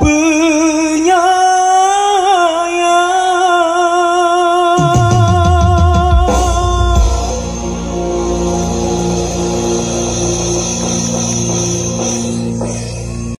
Boo!